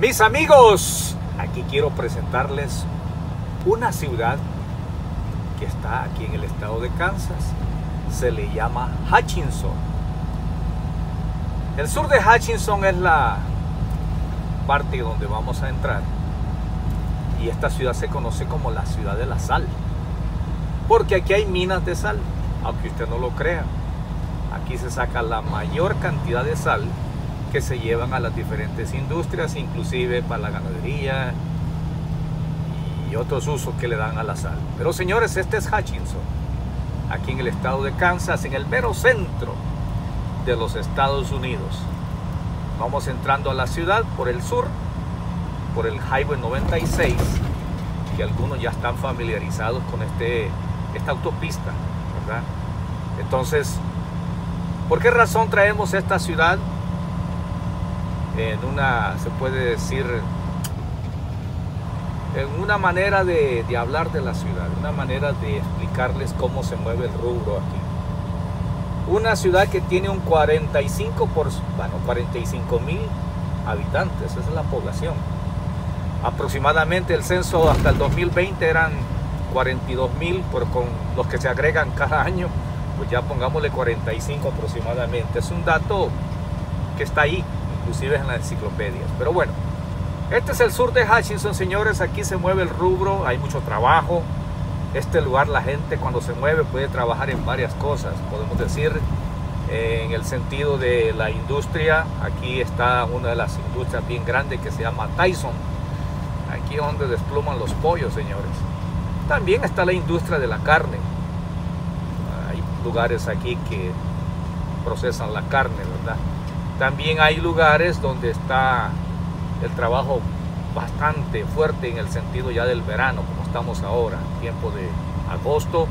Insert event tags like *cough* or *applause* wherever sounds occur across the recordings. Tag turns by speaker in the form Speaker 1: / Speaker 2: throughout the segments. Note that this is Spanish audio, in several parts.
Speaker 1: Mis amigos, aquí quiero presentarles una ciudad que está aquí en el estado de Kansas. Se le llama Hutchinson. El sur de Hutchinson es la parte donde vamos a entrar. Y esta ciudad se conoce como la ciudad de la sal. Porque aquí hay minas de sal, aunque usted no lo crea. Aquí se saca la mayor cantidad de sal que se llevan a las diferentes industrias, inclusive para la ganadería y otros usos que le dan a la sal. Pero señores, este es Hutchinson, aquí en el estado de Kansas, en el mero centro de los Estados Unidos. Vamos entrando a la ciudad por el sur, por el Highway 96, que algunos ya están familiarizados con este, esta autopista, ¿verdad? Entonces, ¿por qué razón traemos esta ciudad en una, se puede decir, en una manera de, de, hablar de la ciudad, una manera de explicarles cómo se mueve el rubro aquí. Una ciudad que tiene un 45 por, bueno, 45 mil habitantes, esa es la población. Aproximadamente el censo hasta el 2020 eran 42 mil, pero con los que se agregan cada *laughs* año, pues ya pongámosle 45 aproximadamente. Es un dato que está ahí, inclusive en las enciclopedias. Pero bueno, este es el sur de Hutchinson, señores. Aquí se mueve el rubro, hay mucho trabajo. Este lugar la gente cuando se mueve puede trabajar en varias cosas. Podemos decir en el sentido de la industria. Aquí está una de las industrias bien grandes que se llama Tyson. Aquí es donde despluman los pollos, señores. También está la industria de la carne. Hay lugares aquí que procesan la carne, ¿verdad? También hay lugares donde está el trabajo bastante fuerte en el sentido ya del verano, como estamos ahora, tiempo de agosto,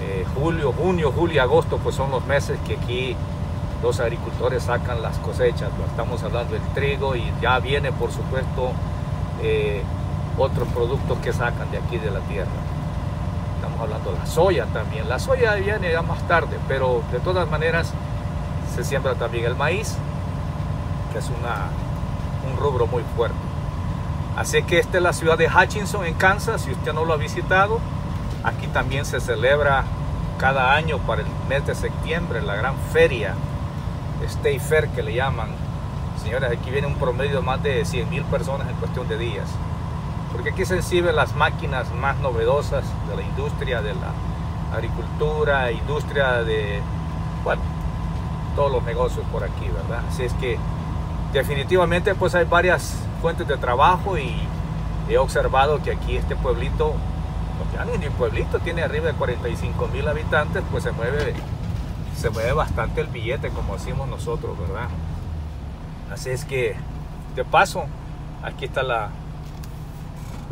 Speaker 1: eh, julio, junio, julio agosto, pues son los meses que aquí los agricultores sacan las cosechas. Estamos hablando del trigo y ya viene, por supuesto, eh, otros productos que sacan de aquí de la tierra. Estamos hablando de la soya también. La soya viene ya más tarde, pero de todas maneras se siembra también el maíz, que es una, un rubro muy fuerte. Así que esta es la ciudad de Hutchinson en Kansas, si usted no lo ha visitado, aquí también se celebra cada año para el mes de septiembre la gran feria, State Fair que le llaman. Señores, aquí viene un promedio de más de 100 mil personas en cuestión de días. Porque aquí se exhiben las máquinas más novedosas de la industria de la agricultura, industria de, bueno, todos los negocios por aquí, ¿verdad? Así es que definitivamente pues hay varias fuentes de trabajo y he observado que aquí este pueblito, pues ya ni pueblito, tiene arriba de 45 mil habitantes, pues se mueve, se mueve bastante el billete como decimos nosotros, ¿verdad? Así es que, de paso, aquí está la,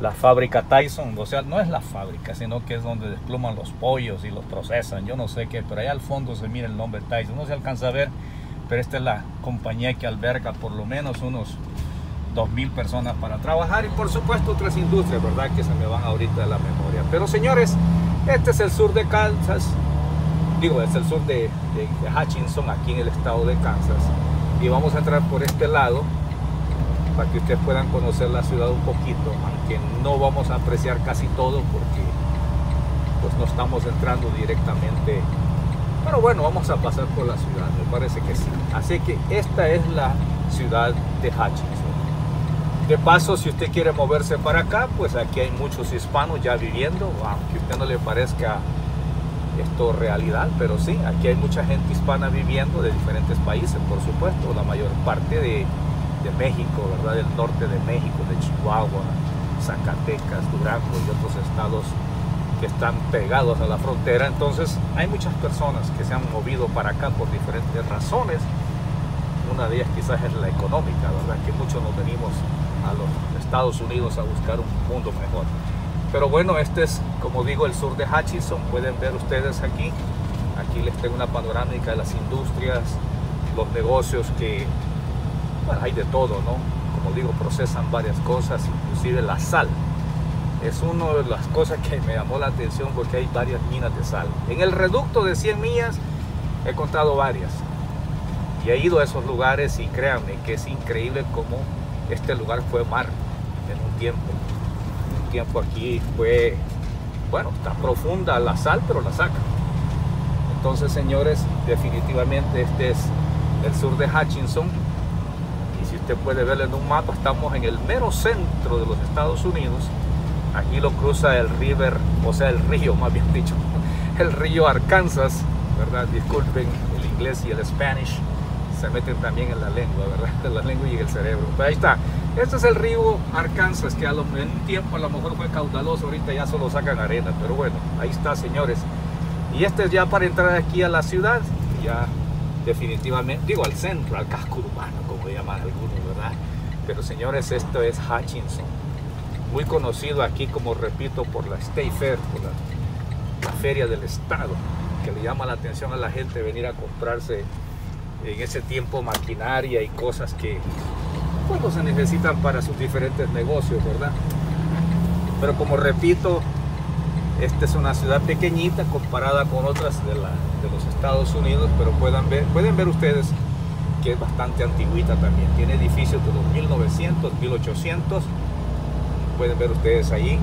Speaker 1: la fábrica Tyson, o sea, no es la fábrica, sino que es donde despluman los pollos y los procesan, yo no sé qué, pero allá al fondo se mira el nombre Tyson, no se alcanza a ver, pero esta es la compañía que alberga por lo menos unos 2.000 personas para trabajar y por supuesto otras industrias, ¿verdad? Que se me van ahorita de la memoria. Pero señores, este es el sur de Kansas, digo, es el sur de, de, de Hutchinson, aquí en el estado de Kansas, y vamos a entrar por este lado para que ustedes puedan conocer la ciudad un poquito, aunque no vamos a apreciar casi todo porque pues no estamos entrando directamente. Pero bueno, vamos a pasar por la ciudad, me parece que sí. Así que esta es la ciudad de Hutchinson. De paso, si usted quiere moverse para acá, pues aquí hay muchos hispanos ya viviendo, aunque a usted no le parezca esto realidad, pero sí, aquí hay mucha gente hispana viviendo de diferentes países, por supuesto, la mayor parte de de México, ¿verdad? Del norte de México, de Chihuahua, Zacatecas, Durango y otros estados que están pegados a la frontera. Entonces hay muchas personas que se han movido para acá por diferentes razones. Una de ellas quizás es la económica, ¿verdad? Que muchos nos venimos a los Estados Unidos a buscar un mundo mejor. Pero bueno, este es, como digo, el sur de Hutchinson. Pueden ver ustedes aquí. Aquí les tengo una panorámica de las industrias, los negocios que hay de todo, ¿no? Como digo, procesan varias cosas, inclusive la sal. Es una de las cosas que me llamó la atención porque hay varias minas de sal. En el reducto de 100 millas he contado varias. Y he ido a esos lugares y créanme que es increíble cómo este lugar fue mar en un tiempo. En un tiempo aquí fue, bueno, está profunda la sal, pero la saca. Entonces, señores, definitivamente este es el sur de Hutchinson. Usted puede ver en un mapa, estamos en el mero centro de los Estados Unidos. Aquí lo cruza el river, o sea, el río, más bien dicho, *laughs* el río Arkansas, ¿verdad? Disculpen el inglés y el Spanish se meten también en la lengua, ¿verdad? En *laughs* la lengua y en el cerebro. Pero ahí está. Este es el río Arkansas, que a lo, en un tiempo a lo mejor fue caudaloso, ahorita ya solo sacan arena, pero bueno, ahí está, señores. Y este es ya para entrar aquí a la ciudad, ya definitivamente, digo al centro, al casco urbano, como llaman algunos, ¿verdad? Pero señores, esto es Hutchinson, muy conocido aquí, como repito, por la State Fair, por la, feria del estado, que le llama la atención a la gente venir a comprarse en ese tiempo maquinaria y cosas que pues, se necesitan para sus diferentes negocios, ¿verdad? Pero como repito, esta es una ciudad pequeñita comparada con otras de, los Estados Unidos, pero pueden ver, pueden ver ustedes que es bastante antiguita también. Tiene edificios de los 1900, 1800. Pueden ver ustedes ahí.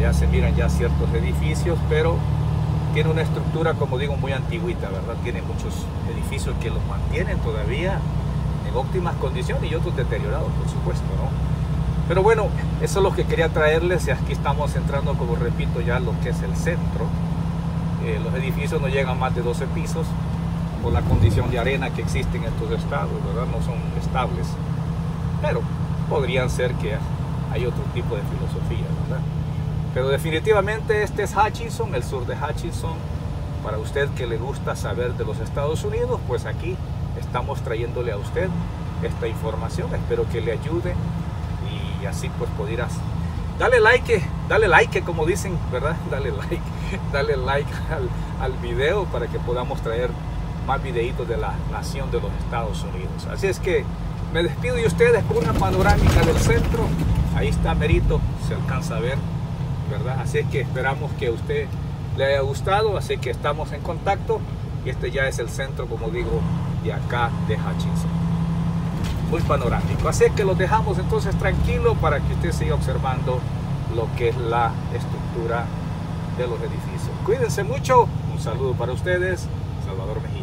Speaker 1: Ya se miran ya ciertos edificios, pero tiene una estructura, como digo, muy antiguita, ¿verdad? Tiene muchos edificios que los mantienen todavía en óptimas condiciones y otros deteriorados, por supuesto, ¿no? Pero bueno, eso es lo que quería traerles y aquí estamos entrando, como repito, ya lo que es el centro. Eh, los edificios no llegan a más de 12 pisos por la condición de arena que existe en estos estados, ¿verdad? No son estables, pero podrían ser que hay otro tipo de filosofía, ¿verdad? Pero definitivamente este es Hutchinson, el sur de Hutchinson. Para usted que le gusta saber de los Estados Unidos, pues aquí estamos trayéndole a usted esta información. Espero que le ayude y así pues pudieras dale like, dale like como dicen, ¿verdad? *laughs* Dale like, dale like al, al video para que podamos traer más videitos de la nación de los Estados Unidos. Así es que me despido de ustedes con una panorámica del centro. Ahí está Merito, se alcanza a ver. ¿verdad? Así que esperamos que a usted le haya gustado, así que estamos en contacto y este ya es el centro, como digo, de acá de Hutchinson. Muy panorámico. Así que los dejamos entonces tranquilo para que usted siga observando lo que es la estructura de los edificios. Cuídense mucho, un saludo para ustedes, Salvador Mejía.